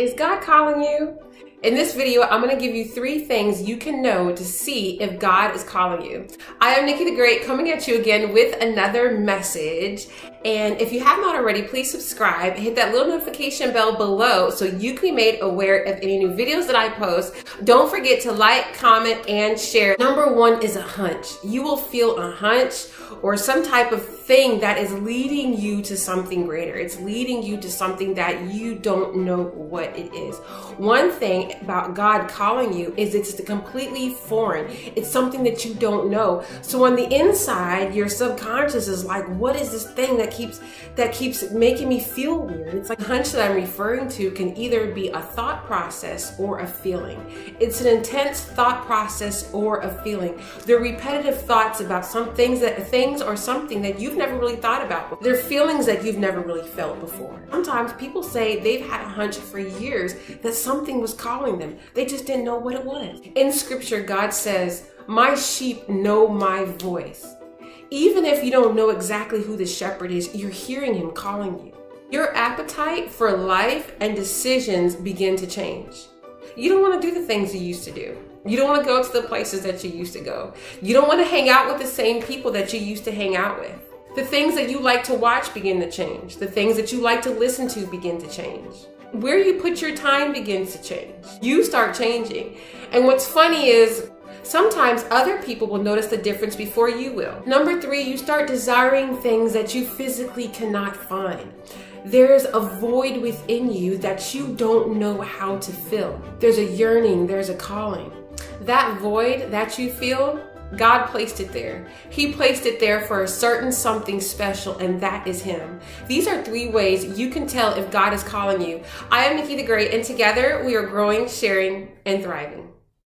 Is God calling you? In this video, I'm going to give you three things you can know to see if God is calling you. I am Nicci the Great coming at you again with another message. And if you have not already, please subscribe, hit that little notification bell below so you can be made aware of any new videos that I post. Don't forget to like, comment, and share. Number one is a hunch. You will feel a hunch or some type of thing that is leading you to something greater. It's leading you to something that you don't know what it is. One thing about God calling you is it's completely foreign. It's something that you don't know. So on the inside, your subconscious is like, what is this thing that keeps that keeps making me feel weird? It's like a hunch that I'm referring to can either be a thought process or a feeling. It's an intense thought process or a feeling. They're repetitive thoughts about some things that things or something that you've never really thought about. They're feelings that you've never really felt before. Sometimes people say they've had a hunch for years that something was calling them. They just didn't know what it was. In scripture, God says, My sheep know my voice. Even if you don't know exactly who the shepherd is, you're hearing him calling you. Your appetite for life and decisions begin to change. You don't want to do the things you used to do. You don't want to go to the places that you used to go. You don't want to hang out with the same people that you used to hang out with. The things that you like to watch begin to change. The things that you like to listen to begin to change. Where you put your time begins to change. You start changing. And what's funny is sometimes other people will notice the difference before you will. Number three, you start desiring things that you physically cannot find. There's a void within you that you don't know how to fill. There's a yearning, there's a calling. That void that you feel, God placed it there. He placed it there for a certain something special, and that is Him. These are three ways you can tell if God is calling you. I am Nicci the Great, and together we are growing, sharing, and thriving.